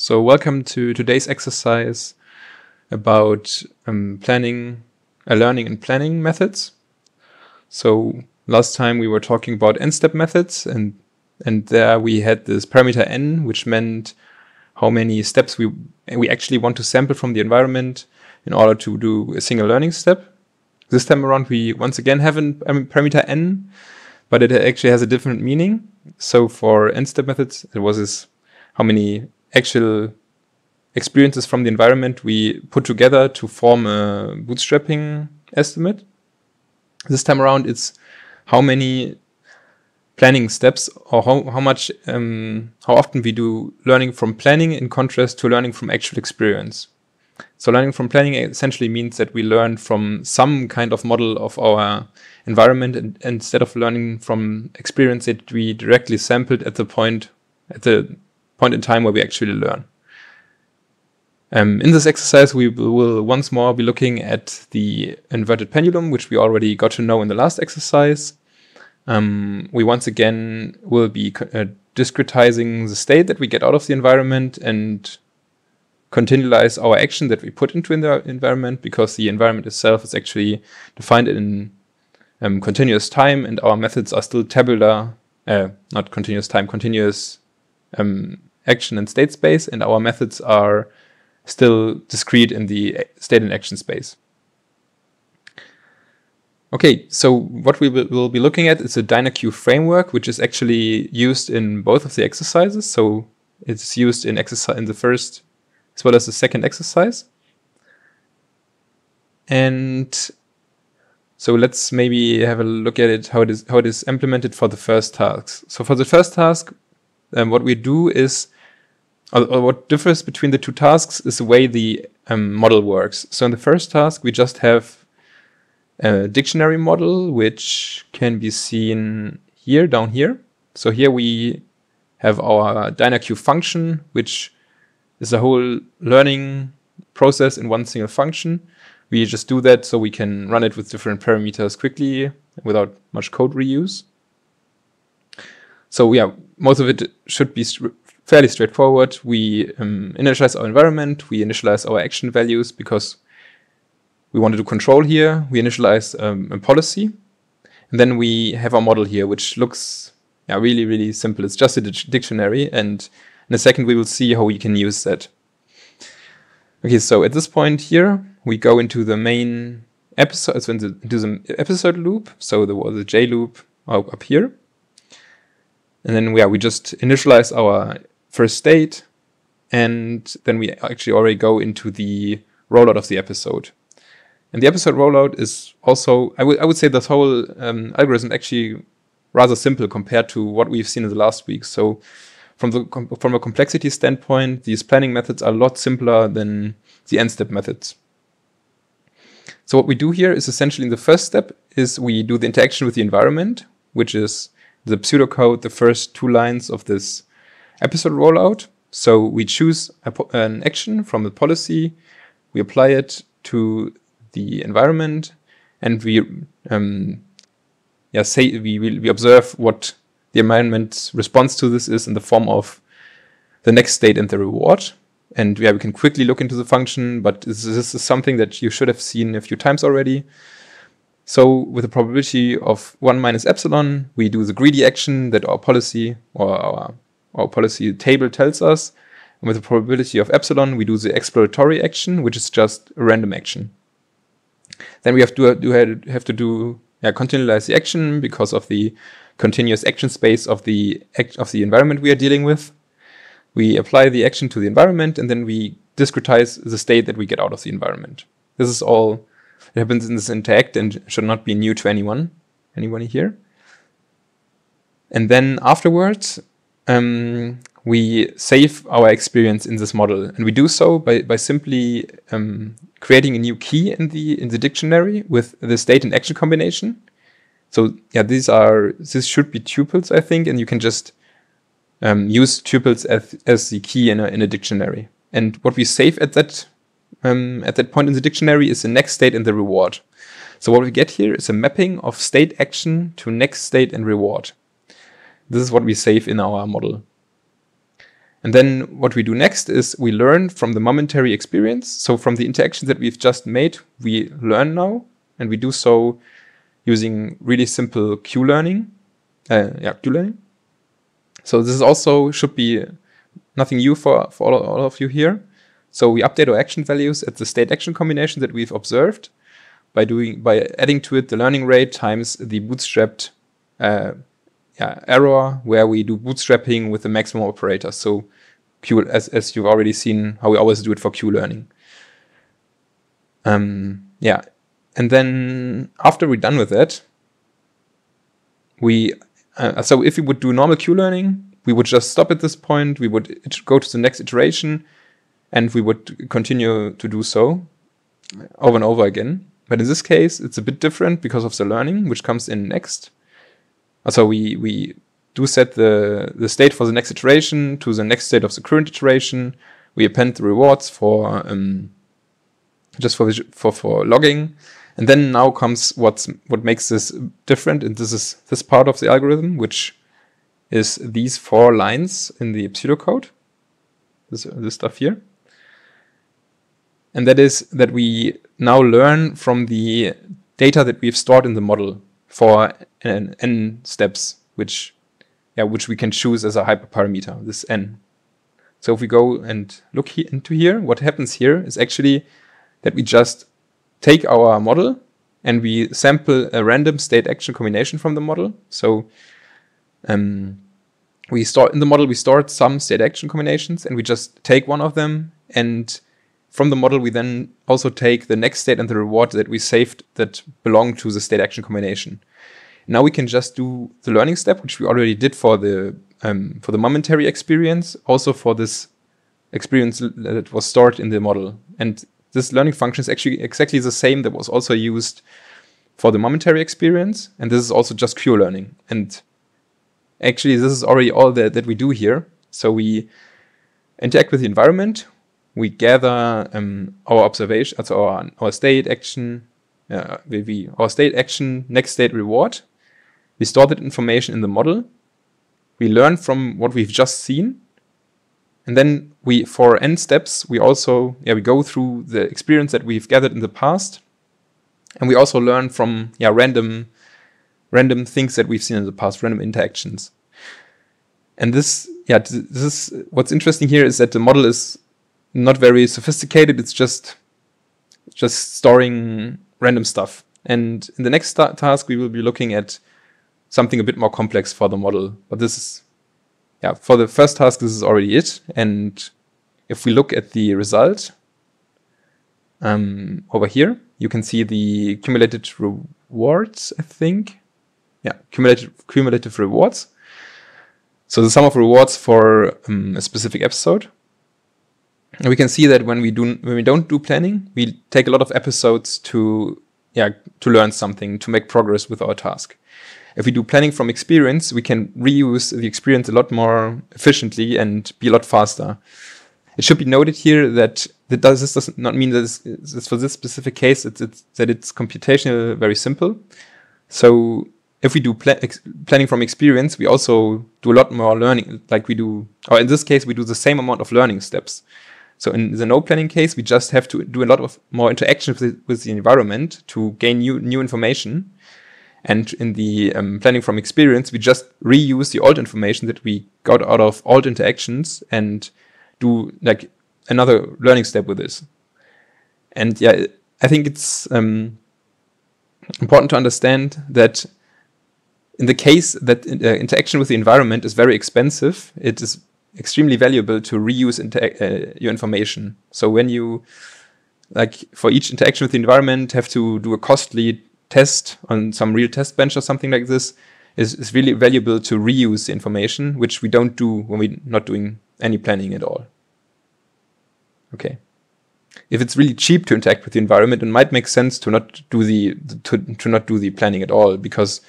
So welcome to today's exercise about um, planning, uh, learning and planning methods. So last time we were talking about n-step methods and and there we had this parameter n, which meant how many steps we we actually want to sample from the environment in order to do a single learning step. This time around, we once again have a parameter n, but it actually has a different meaning. So for n-step methods, it was this how many actual experiences from the environment we put together to form a bootstrapping estimate. This time around, it's how many planning steps or how, how much, um, how often we do learning from planning in contrast to learning from actual experience. So learning from planning essentially means that we learn from some kind of model of our environment and, instead of learning from experience that we directly sampled at the point, at the point in time where we actually learn. Um, in this exercise, we will once more be looking at the inverted pendulum, which we already got to know in the last exercise. Um, we once again will be uh, discretizing the state that we get out of the environment and continualize our action that we put into the environment because the environment itself is actually defined in um, continuous time and our methods are still tabular, uh, not continuous time, continuous um, action and state space, and our methods are still discrete in the state and action space. Okay, so what we will be looking at is a DynaQ framework, which is actually used in both of the exercises. So it's used in exercise in the first as well as the second exercise. And so let's maybe have a look at it how it is how it is implemented for the first task. So for the first task, um, what we do is or, or, what differs between the two tasks is the way the um, model works. So in the first task, we just have a dictionary model, which can be seen here, down here. So here we have our DynaQ function, which is a whole learning process in one single function. We just do that so we can run it with different parameters quickly without much code reuse. So yeah, most of it should be fairly straightforward. We um, initialize our environment, we initialize our action values because we want to do control here. We initialize um, a policy, and then we have our model here, which looks yeah, really, really simple. It's just a dictionary, and in a second we will see how we can use that. Okay, so at this point here, we go into the main episode, so into the episode loop. So there was a J loop up here. And then yeah, we just initialize our first state, and then we actually already go into the rollout of the episode. And the episode rollout is also, I would I would say, this whole um, algorithm actually rather simple compared to what we've seen in the last week. So from the from a complexity standpoint, these planning methods are a lot simpler than the n-step methods. So what we do here is essentially in the first step is we do the interaction with the environment, which is the pseudocode, the first two lines of this episode rollout. So we choose an action from the policy, we apply it to the environment, and we um, yeah say we we observe what the environment's response to this is in the form of the next state and the reward. And yeah, we can quickly look into the function, but this is something that you should have seen a few times already. So with a probability of 1 minus epsilon, we do the greedy action that our policy or our, our policy table tells us. And with a probability of epsilon, we do the exploratory action, which is just a random action. Then we have to do have to do yeah, continualize the action because of the continuous action space of the act of the environment we are dealing with. We apply the action to the environment, and then we discretize the state that we get out of the environment. This is all it happens in this interact and should not be new to anyone, anyone here. And then afterwards, um, we save our experience in this model, and we do so by, by simply um, creating a new key in the in the dictionary with the state and action combination. So yeah, these are this should be tuples, I think, and you can just um, use tuples as, as the key in a in a dictionary. And what we save at that um, at that point in the dictionary is the next state and the reward. So what we get here is a mapping of state action to next state and reward. This is what we save in our model. And then what we do next is we learn from the momentary experience. So from the interactions that we've just made, we learn now, and we do so using really simple Q learning. Uh, yeah, Q learning. So this is also should be nothing new for, for all, all of you here. So we update our action values at the state action combination that we've observed by doing by adding to it the learning rate times the bootstrapped uh, yeah, error where we do bootstrapping with the maximum operator. So Q, as, as you've already seen how we always do it for Q learning. Um, yeah, and then after we're done with that, we uh, so if we would do normal Q learning, we would just stop at this point. We would go to the next iteration, and we would continue to do so over and over again. But in this case, it's a bit different because of the learning, which comes in next. So we we do set the the state for the next iteration to the next state of the current iteration. We append the rewards for um, just for for for logging, and then now comes what's what makes this different, and this is this part of the algorithm, which is these four lines in the pseudocode. This this stuff here and that is that we now learn from the data that we've stored in the model for n, n steps, which yeah, which we can choose as a hyperparameter, this n. So if we go and look he into here, what happens here is actually that we just take our model and we sample a random state action combination from the model. So um, we store in the model we stored some state action combinations and we just take one of them and from the model, we then also take the next state and the reward that we saved that belong to the state action combination. Now we can just do the learning step, which we already did for the um, for the momentary experience, also for this experience that was stored in the model. And this learning function is actually exactly the same that was also used for the momentary experience. And this is also just Q learning. And actually, this is already all that, that we do here. So we interact with the environment we gather um, our observation, so our, our state action, uh, we, our state action, next state reward. We store that information in the model. We learn from what we've just seen. And then we, for n steps, we also, yeah, we go through the experience that we've gathered in the past. And we also learn from, yeah, random, random things that we've seen in the past, random interactions. And this, yeah, this is what's interesting here is that the model is not very sophisticated. It's just just storing random stuff. And in the next task, we will be looking at something a bit more complex for the model. But this is, yeah, for the first task, this is already it. And if we look at the result um, over here, you can see the cumulative rewards, I think. Yeah, cumulative, cumulative rewards. So the sum of rewards for um, a specific episode we can see that when we do when we don't do planning, we take a lot of episodes to yeah to learn something to make progress with our task. If we do planning from experience, we can reuse the experience a lot more efficiently and be a lot faster. It should be noted here that that does this does not mean that it's, it's for this specific case it's, it's, that it's computational very simple. So if we do pla planning from experience, we also do a lot more learning. Like we do, or in this case, we do the same amount of learning steps. So in the no planning case, we just have to do a lot of more interaction with the, with the environment to gain new new information. And in the um, planning from experience, we just reuse the old information that we got out of old interactions and do like another learning step with this. And yeah, I think it's um, important to understand that in the case that uh, interaction with the environment is very expensive, it is extremely valuable to reuse uh, your information. So when you, like for each interaction with the environment, have to do a costly test on some real test bench or something like this, is, is really valuable to reuse the information, which we don't do when we're not doing any planning at all. Okay. If it's really cheap to interact with the environment, it might make sense to not do the to, to not do the planning at all because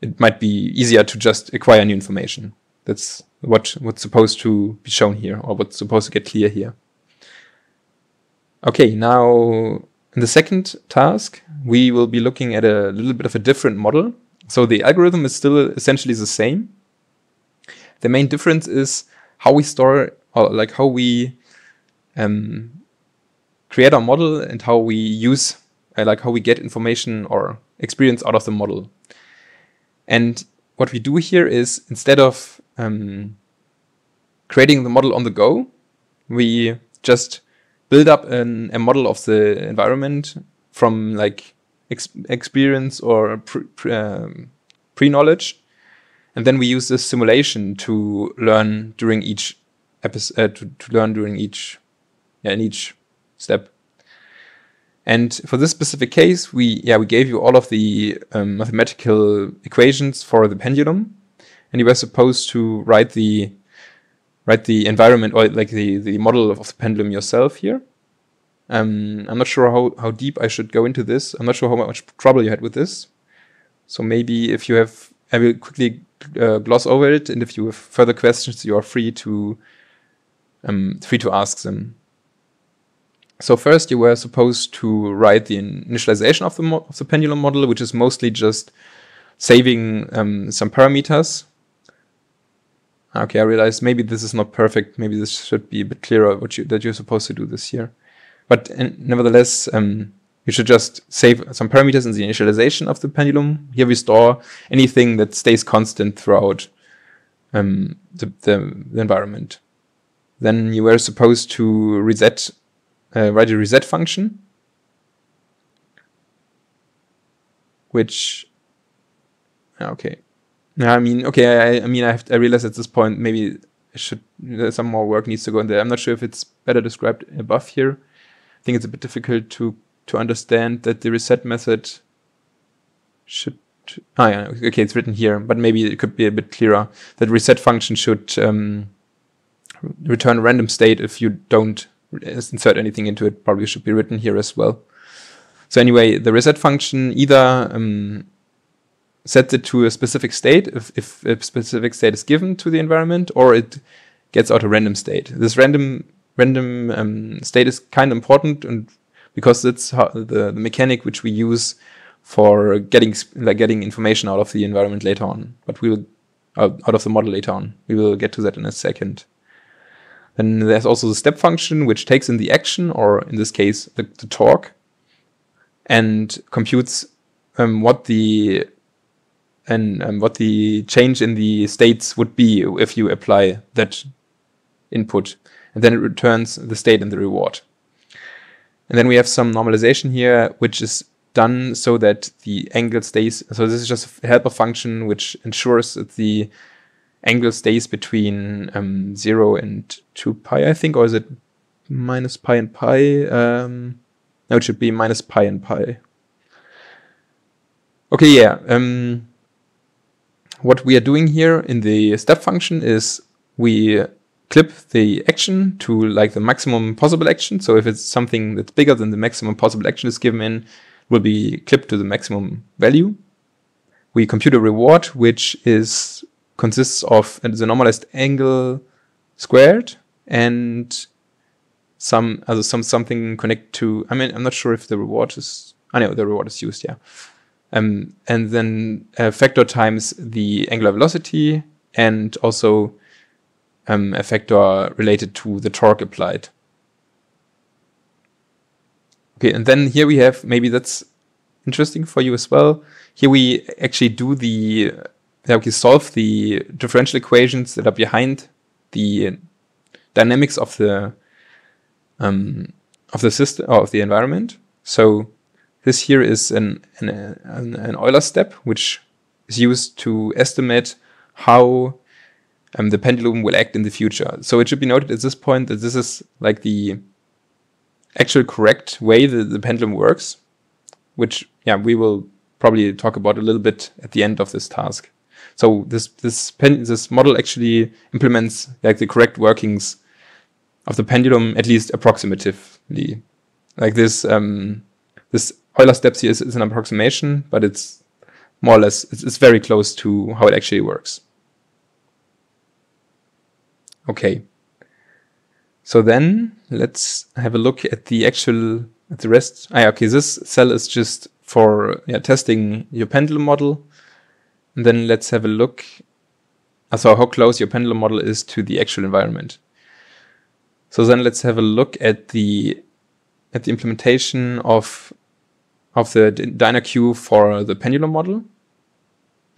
it might be easier to just acquire new information. That's what what's supposed to be shown here or what's supposed to get clear here. Okay, now in the second task, we will be looking at a little bit of a different model. So the algorithm is still essentially the same. The main difference is how we store or like how we um, create our model and how we use uh, like how we get information or experience out of the model. And what we do here is instead of um, creating the model on the go, we just build up an, a model of the environment from like ex experience or pre, pre, um, pre knowledge, and then we use this simulation to learn during each episode uh, to, to learn during each yeah in each step. And for this specific case, we yeah we gave you all of the um, mathematical equations for the pendulum, and you were supposed to write the write the environment or like the the model of the pendulum yourself here. Um, I'm not sure how how deep I should go into this. I'm not sure how much trouble you had with this. So maybe if you have, I will quickly uh, gloss over it, and if you have further questions, you are free to um, free to ask them. So first you were supposed to write the initialization of the, of the pendulum model, which is mostly just saving um, some parameters. Okay, I realized maybe this is not perfect. Maybe this should be a bit clearer what you, that you're supposed to do this here. But nevertheless, um, you should just save some parameters in the initialization of the pendulum. Here we store anything that stays constant throughout um, the, the, the environment. Then you were supposed to reset uh, write a reset function, which, okay. I mean, okay, I, I mean, I have to, I realize at this point maybe should some more work needs to go in there. I'm not sure if it's better described above here. I think it's a bit difficult to to understand that the reset method should. Ah, yeah, okay, it's written here, but maybe it could be a bit clearer. That reset function should um, return a random state if you don't insert anything into it probably should be written here as well. So anyway, the reset function either um, sets it to a specific state if, if a specific state is given to the environment, or it gets out a random state. This random random um, state is kind of important, and because it's the, the mechanic which we use for getting like getting information out of the environment later on. But we will out of the model later on. We will get to that in a second. Then there's also the step function, which takes in the action, or in this case, the, the torque, and computes um, what the and um, what the change in the states would be if you apply that input, and then it returns the state and the reward. And then we have some normalization here, which is done so that the angle stays. So this is just a helper function which ensures that the angle stays between um, 0 and 2 pi, I think, or is it minus pi and pi? Um, no, it should be minus pi and pi. Okay, yeah. Um, what we are doing here in the step function is we clip the action to like the maximum possible action. So if it's something that's bigger than the maximum possible action is given in, will be clipped to the maximum value. We compute a reward, which is consists of the normalized angle squared and some also some something connect to I mean I'm not sure if the reward is I know the reward is used yeah um, and then a factor times the angular velocity and also um, a factor related to the torque applied okay and then here we have maybe that's interesting for you as well here we actually do the that we solve the differential equations that are behind the dynamics of the um, of the system or of the environment. So this here is an, an, an, Euler step, which is used to estimate how um, the pendulum will act in the future. So it should be noted at this point that this is like the actual correct way that the pendulum works, which yeah we will probably talk about a little bit at the end of this task. So this this pen, this model actually implements like the correct workings of the pendulum, at least approximatively. Like this um, this Euler steps here is, is, an approximation, but it's more or less it's, it's very close to how it actually works. Okay. So then let's have a look at the actual at the rest. Ah, okay, this cell is just for yeah, testing your pendulum model. And then let's have a look so how close your pendulum model is to the actual environment. So then let's have a look at the at the implementation of of the DynaQ for the pendulum model.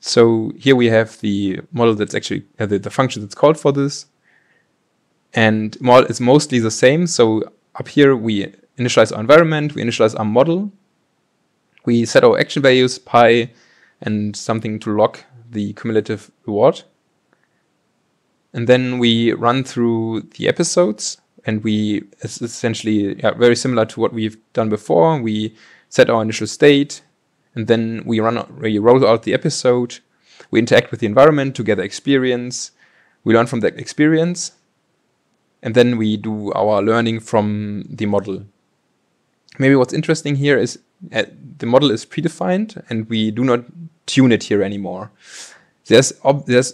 So here we have the model that's actually uh, the, the function that's called for this, and it's mostly the same. So up here we initialize our environment, we initialize our model, we set our action values, pi, and something to log the cumulative reward. And then we run through the episodes and we it's essentially yeah, very similar to what we've done before. We set our initial state and then we run we roll out the episode. We interact with the environment to gather experience. We learn from that experience. And then we do our learning from the model. Maybe what's interesting here is uh, the model is predefined and we do not tune it here anymore. There's there's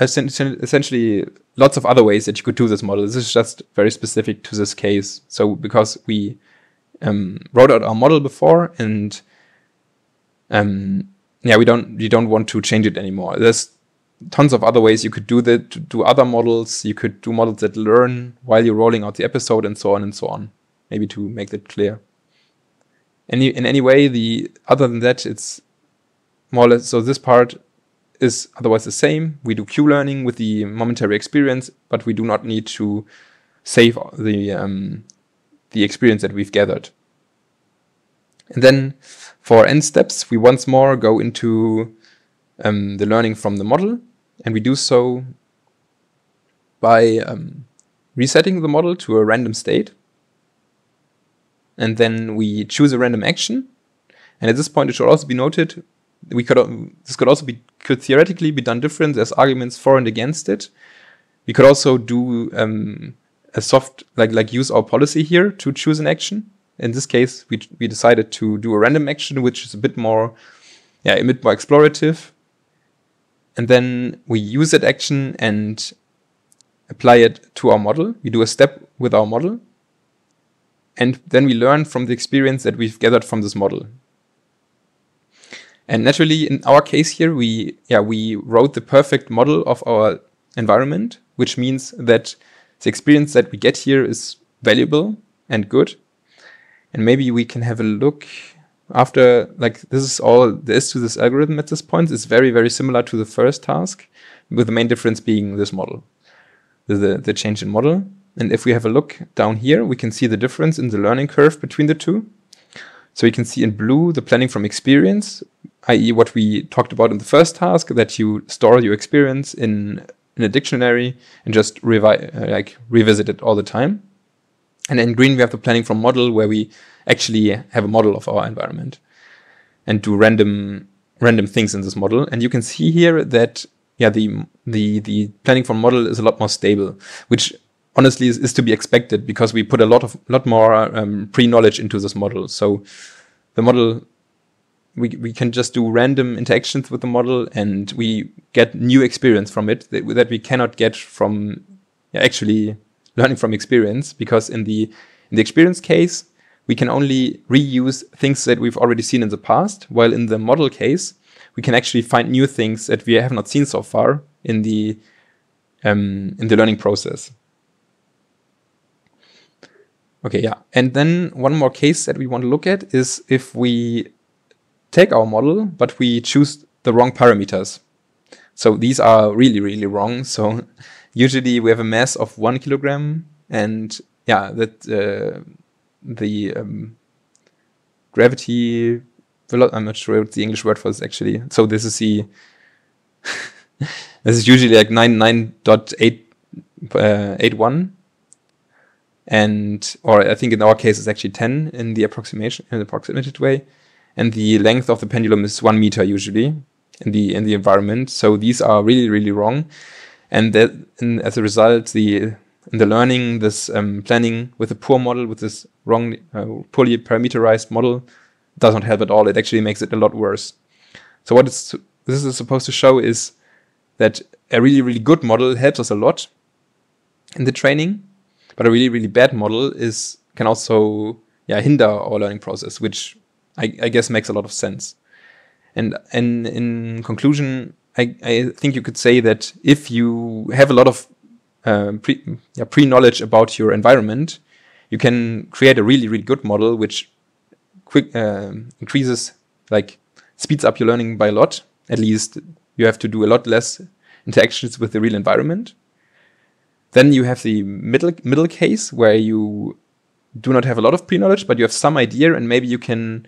essentially lots of other ways that you could do this model. This is just very specific to this case. So because we um, wrote out our model before and um, yeah, we don't we don't want to change it anymore. There's tons of other ways you could do that, to do other models. You could do models that learn while you're rolling out the episode and so on and so on. Maybe to make that clear. Any in any way, the other than that, it's more or less so this part is otherwise the same. We do Q learning with the momentary experience, but we do not need to save the um, the experience that we've gathered. And then for n steps, we once more go into um, the learning from the model, and we do so by um, resetting the model to a random state. And then we choose a random action. And at this point, it should also be noted we could this could also be could theoretically be done different. There's arguments for and against it. We could also do um, a soft like like use our policy here to choose an action. In this case, we we decided to do a random action, which is a bit more yeah a bit more explorative. And then we use that action and apply it to our model. We do a step with our model. And then we learn from the experience that we've gathered from this model. And naturally, in our case here, we yeah we wrote the perfect model of our environment, which means that the experience that we get here is valuable and good. And maybe we can have a look after like this is all there is to this algorithm at this point. It's very very similar to the first task, with the main difference being this model, the the, the change in model. And if we have a look down here, we can see the difference in the learning curve between the two. So you can see in blue the planning from experience, i.e., what we talked about in the first task, that you store your experience in in a dictionary and just revi- uh, like revisit it all the time. And in green, we have the planning from model where we actually have a model of our environment and do random random things in this model. And you can see here that yeah, the the the planning from model is a lot more stable, which honestly is, is to be expected because we put a lot of lot more um, pre-knowledge into this model. So the model we, we can just do random interactions with the model and we get new experience from it that, that we cannot get from yeah, actually learning from experience because in the in the experience case we can only reuse things that we've already seen in the past while in the model case we can actually find new things that we have not seen so far in the um, in the learning process Okay, yeah. And then one more case that we want to look at is if we take our model, but we choose the wrong parameters. So these are really, really wrong. So usually we have a mass of one kilogram and yeah, that uh, the um, gravity, I'm not sure what the English word for this actually. So this is the, this is usually like 99.881. Uh, and or I think in our case it's actually 10 in the approximation in the approximated way, and the length of the pendulum is one meter usually in the in the environment. So these are really really wrong, and that and as a result the in the learning this um, planning with a poor model with this wrong uh, poorly parameterized model does not help at all. It actually makes it a lot worse. So what this is supposed to show is that a really really good model helps us a lot in the training but a really, really bad model is can also yeah hinder our learning process, which I, I guess makes a lot of sense. And in in conclusion, I, I think you could say that if you have a lot of uh, pre, yeah, pre-knowledge about your environment, you can create a really, really good model which quick uh, increases, like speeds up your learning by a lot. At least you have to do a lot less interactions with the real environment. Then you have the middle middle case where you do not have a lot of pre-knowledge, but you have some idea, and maybe you can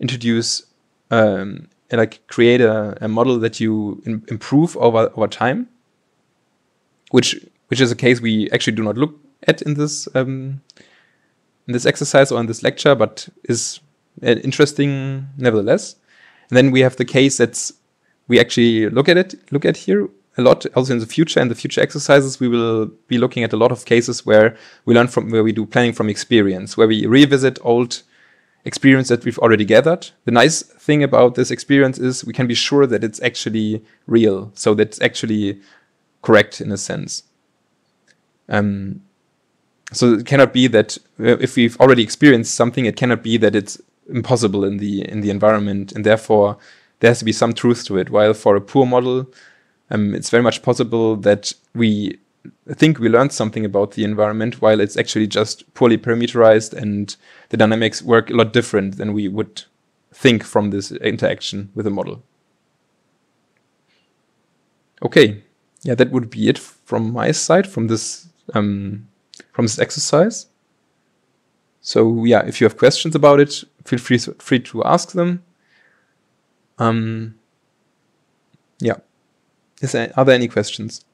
introduce um, like create a, a model that you improve over over time, which which is a case we actually do not look at in this um, in this exercise or in this lecture, but is uh, interesting nevertheless. And then we have the case that's we actually look at it look at here a lot also in the future in the future exercises we will be looking at a lot of cases where we learn from where we do planning from experience where we revisit old experience that we've already gathered. The nice thing about this experience is we can be sure that it's actually real so that's actually correct in a sense. Um, so it cannot be that uh, if we've already experienced something it cannot be that it's impossible in the in the environment and therefore there has to be some truth to it. While for a poor model um, it's very much possible that we think we learned something about the environment while it's actually just poorly parameterized and the dynamics work a lot different than we would think from this interaction with a model. Okay, yeah, that would be it from my side from this um, from this exercise. So yeah, if you have questions about it, feel free free to ask them. Um, yeah. Is there, are there any questions?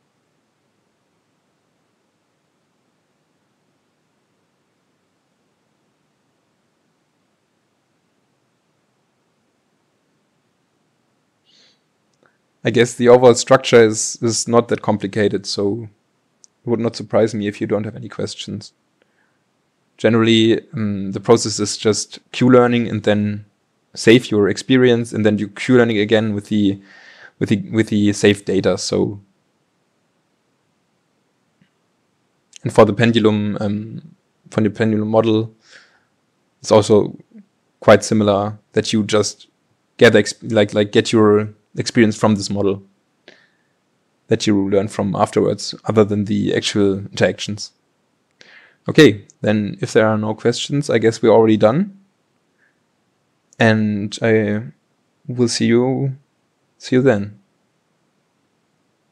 I guess the overall structure is is not that complicated, so it would not surprise me if you don't have any questions. Generally, um, the process is just Q-learning and then save your experience, and then you Q-learning again with the with the with the saved data. So, and for the pendulum, um, for the pendulum model, it's also quite similar that you just get like like get your experience from this model that you learn from afterwards, other than the actual interactions. Okay, then if there are no questions, I guess we're already done. And I will see you see you then.